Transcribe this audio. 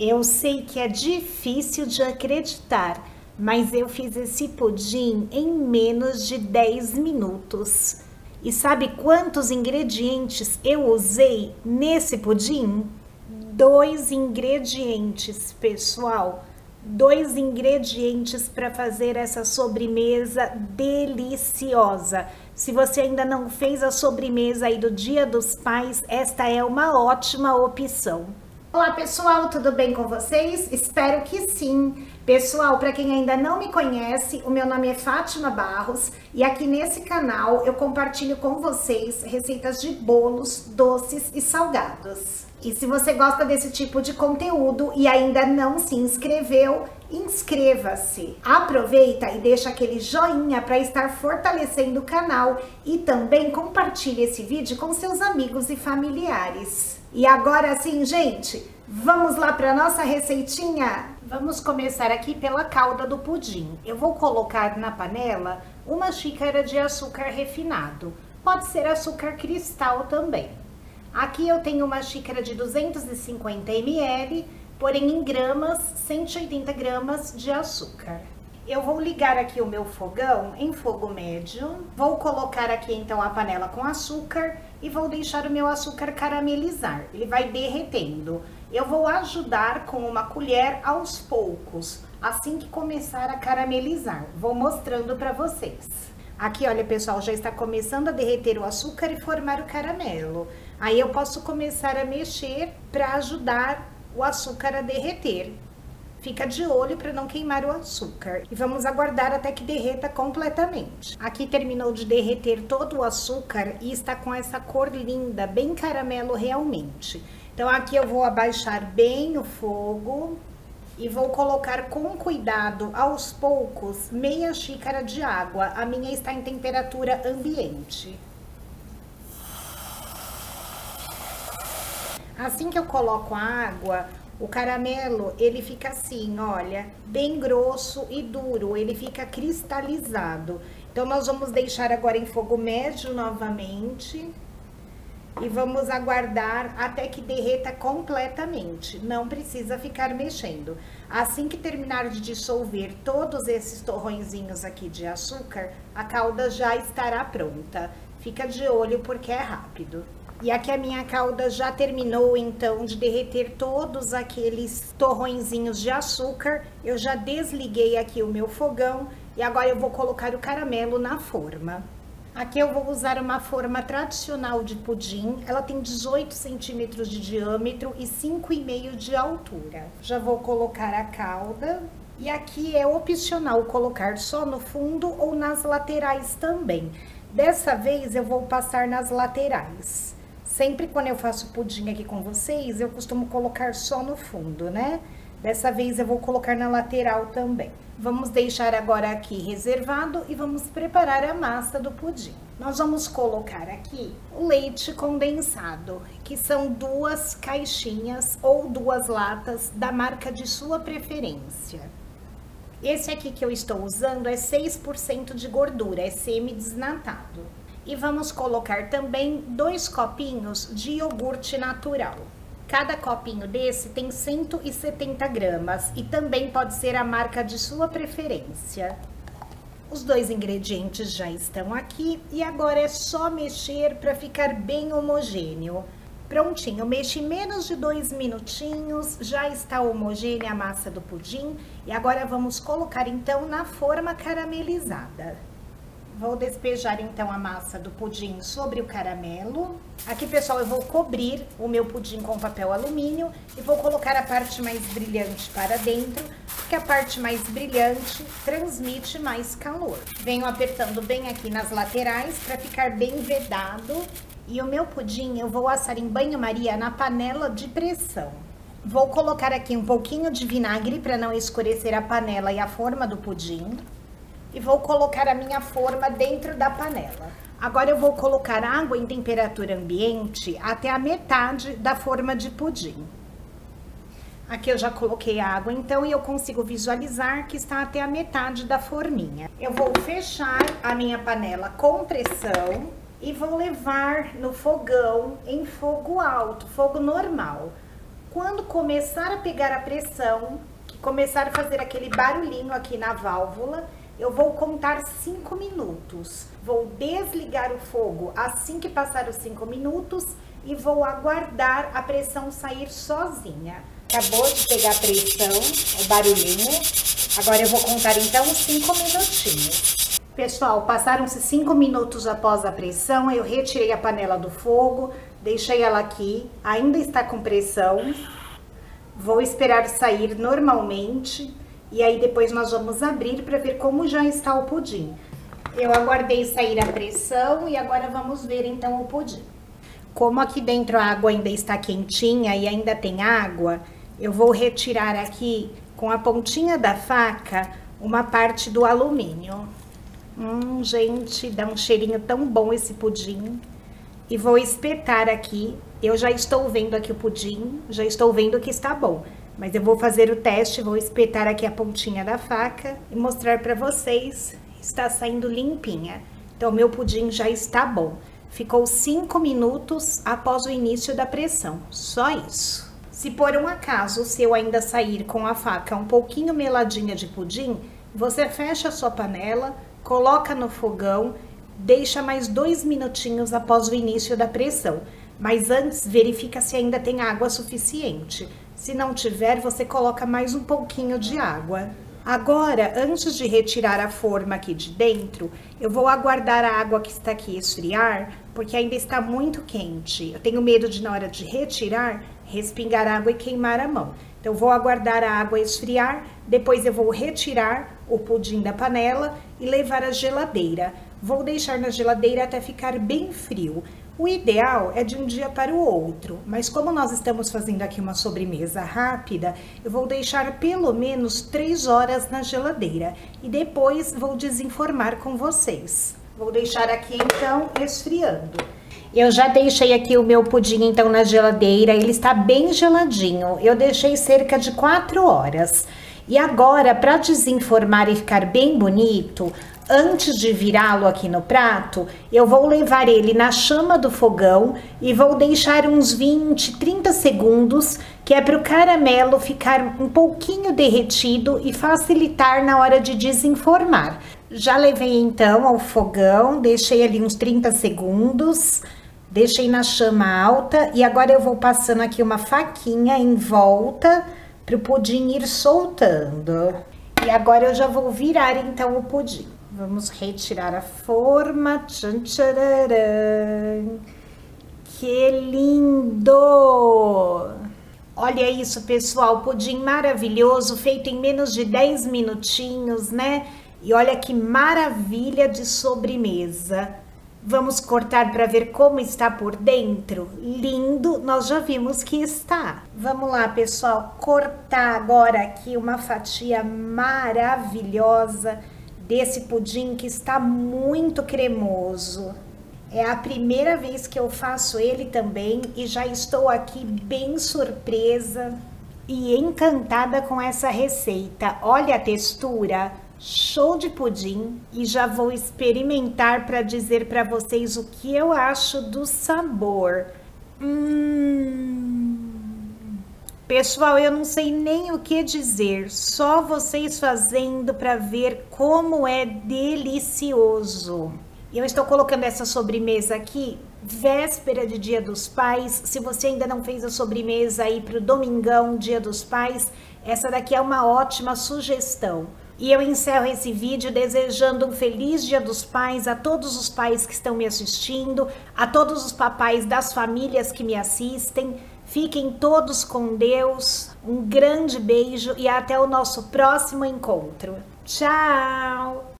Eu sei que é difícil de acreditar, mas eu fiz esse pudim em menos de 10 minutos. E sabe quantos ingredientes eu usei nesse pudim? Dois ingredientes, pessoal. Dois ingredientes para fazer essa sobremesa deliciosa. Se você ainda não fez a sobremesa aí do Dia dos Pais, esta é uma ótima opção. Olá pessoal, tudo bem com vocês? Espero que sim. Pessoal, para quem ainda não me conhece, o meu nome é Fátima Barros e aqui nesse canal eu compartilho com vocês receitas de bolos, doces e salgados. E se você gosta desse tipo de conteúdo e ainda não se inscreveu, inscreva-se. Aproveita e deixa aquele joinha para estar fortalecendo o canal e também compartilhe esse vídeo com seus amigos e familiares. E agora sim, gente, vamos lá para nossa receitinha? Vamos começar aqui pela calda do pudim. Eu vou colocar na panela uma xícara de açúcar refinado. Pode ser açúcar cristal também. Aqui eu tenho uma xícara de 250 ml, porém em gramas, 180 gramas de açúcar. Eu vou ligar aqui o meu fogão em fogo médio. Vou colocar aqui então a panela com açúcar e vou deixar o meu açúcar caramelizar. Ele vai derretendo. Eu vou ajudar com uma colher aos poucos, assim que começar a caramelizar. Vou mostrando para vocês. Aqui, olha pessoal, já está começando a derreter o açúcar e formar o caramelo. Aí eu posso começar a mexer para ajudar o açúcar a derreter. Fica de olho para não queimar o açúcar. E vamos aguardar até que derreta completamente. Aqui terminou de derreter todo o açúcar e está com essa cor linda, bem caramelo realmente. Então aqui eu vou abaixar bem o fogo e vou colocar com cuidado aos poucos meia xícara de água. A minha está em temperatura ambiente. Assim que eu coloco a água, o caramelo, ele fica assim, olha, bem grosso e duro, ele fica cristalizado. Então, nós vamos deixar agora em fogo médio novamente e vamos aguardar até que derreta completamente. Não precisa ficar mexendo. Assim que terminar de dissolver todos esses torrõezinhos aqui de açúcar, a calda já estará pronta. Fica de olho porque é rápido. E aqui a minha calda já terminou então de derreter todos aqueles torrõezinhos de açúcar. Eu já desliguei aqui o meu fogão e agora eu vou colocar o caramelo na forma. Aqui eu vou usar uma forma tradicional de pudim. Ela tem 18 centímetros de diâmetro e 5,5 de altura. Já vou colocar a calda. E aqui é opcional colocar só no fundo ou nas laterais também. Dessa vez eu vou passar nas laterais. Sempre quando eu faço pudim aqui com vocês, eu costumo colocar só no fundo, né? Dessa vez eu vou colocar na lateral também. Vamos deixar agora aqui reservado e vamos preparar a massa do pudim. Nós vamos colocar aqui o leite condensado, que são duas caixinhas ou duas latas da marca de sua preferência. Esse aqui que eu estou usando é 6% de gordura, é semi-desnatado. E vamos colocar também dois copinhos de iogurte natural. Cada copinho desse tem 170 gramas e também pode ser a marca de sua preferência. Os dois ingredientes já estão aqui e agora é só mexer para ficar bem homogêneo. Prontinho, mexe menos de dois minutinhos, já está homogênea a massa do pudim e agora vamos colocar então na forma caramelizada. Vou despejar então a massa do pudim sobre o caramelo. Aqui, pessoal, eu vou cobrir o meu pudim com papel alumínio e vou colocar a parte mais brilhante para dentro, porque a parte mais brilhante transmite mais calor. Venho apertando bem aqui nas laterais para ficar bem vedado. E o meu pudim eu vou assar em banho-maria na panela de pressão. Vou colocar aqui um pouquinho de vinagre para não escurecer a panela e a forma do pudim e vou colocar a minha forma dentro da panela. Agora eu vou colocar água em temperatura ambiente até a metade da forma de pudim. Aqui eu já coloquei água então e eu consigo visualizar que está até a metade da forminha. Eu vou fechar a minha panela com pressão e vou levar no fogão em fogo alto, fogo normal quando começar a pegar a pressão, começar a fazer aquele barulhinho aqui na válvula, eu vou contar 5 minutos. Vou desligar o fogo assim que passar os 5 minutos e vou aguardar a pressão sair sozinha. Acabou de pegar a pressão, o barulhinho. Agora eu vou contar então 5 minutinhos. Pessoal, passaram-se 5 minutos após a pressão, eu retirei a panela do fogo, deixei ela aqui, ainda está com pressão. Vou esperar sair normalmente e aí depois nós vamos abrir para ver como já está o pudim. Eu aguardei sair a pressão e agora vamos ver então o pudim. Como aqui dentro a água ainda está quentinha e ainda tem água, eu vou retirar aqui com a pontinha da faca uma parte do alumínio. Hum, gente, dá um cheirinho tão bom esse pudim. E vou espetar aqui. Eu já estou vendo aqui o pudim, já estou vendo que está bom. Mas eu vou fazer o teste, vou espetar aqui a pontinha da faca e mostrar para vocês. Está saindo limpinha. Então, meu pudim já está bom. Ficou 5 minutos após o início da pressão. Só isso. Se por um acaso o seu ainda sair com a faca um pouquinho meladinha de pudim, você fecha a sua panela, coloca no fogão, deixa mais dois minutinhos após o início da pressão. Mas antes, verifica se ainda tem água suficiente. Se não tiver, você coloca mais um pouquinho de água. Agora, antes de retirar a forma aqui de dentro, eu vou aguardar a água que está aqui esfriar, porque ainda está muito quente. Eu tenho medo de, na hora de retirar, respingar água e queimar a mão. Então, vou aguardar a água esfriar, depois eu vou retirar o pudim da panela e levar à geladeira. Vou deixar na geladeira até ficar bem frio. O ideal é de um dia para o outro, mas como nós estamos fazendo aqui uma sobremesa rápida, eu vou deixar pelo menos 3 horas na geladeira e depois vou desinformar com vocês. Vou deixar aqui então esfriando. Eu já deixei aqui o meu pudim então na geladeira, ele está bem geladinho. Eu deixei cerca de 4 horas. E agora, para desenformar e ficar bem bonito, antes de virá-lo aqui no prato, eu vou levar ele na chama do fogão e vou deixar uns 20, 30 segundos, que é para o caramelo ficar um pouquinho derretido e facilitar na hora de desenformar. Já levei então ao fogão, deixei ali uns 30 segundos, deixei na chama alta e agora eu vou passando aqui uma faquinha em volta para o pudim ir soltando. E agora eu já vou virar então o pudim. Vamos retirar a forma. Tchan, tchararã. Que lindo! Olha isso, pessoal. Pudim maravilhoso, feito em menos de 10 minutinhos, né? E olha que maravilha de sobremesa. Vamos cortar para ver como está por dentro? Lindo, nós já vimos que está. Vamos lá, pessoal, cortar agora aqui uma fatia maravilhosa desse pudim que está muito cremoso. É a primeira vez que eu faço ele também e já estou aqui bem surpresa e encantada com essa receita. Olha a textura, show de pudim e já vou experimentar para dizer para vocês o que eu acho do sabor. Hum... Pessoal, eu não sei nem o que dizer, só vocês fazendo para ver como é delicioso. Eu estou colocando essa sobremesa aqui, véspera de Dia dos Pais. Se você ainda não fez a sobremesa aí para o domingão, Dia dos Pais, essa daqui é uma ótima sugestão. E eu encerro esse vídeo desejando um feliz Dia dos Pais a todos os pais que estão me assistindo, a todos os papais das famílias que me assistem. Fiquem todos com Deus. Um grande beijo e até o nosso próximo encontro. Tchau!